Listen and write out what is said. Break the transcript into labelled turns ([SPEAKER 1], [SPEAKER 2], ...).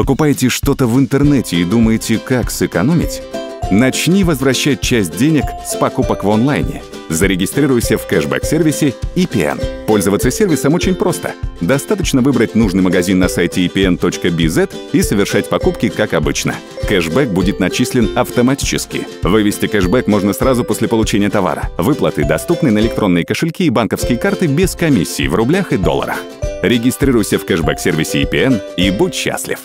[SPEAKER 1] Покупаете что-то в интернете и думаете, как сэкономить? Начни возвращать часть денег с покупок в онлайне. Зарегистрируйся в кэшбэк-сервисе EPN. Пользоваться сервисом очень просто. Достаточно выбрать нужный магазин на сайте epn.bz и совершать покупки как обычно. Кэшбэк будет начислен автоматически. Вывести кэшбэк можно сразу после получения товара. Выплаты доступны на электронные кошельки и банковские карты без комиссий в рублях и долларах. Регистрируйся в кэшбэк-сервисе EPN и будь счастлив.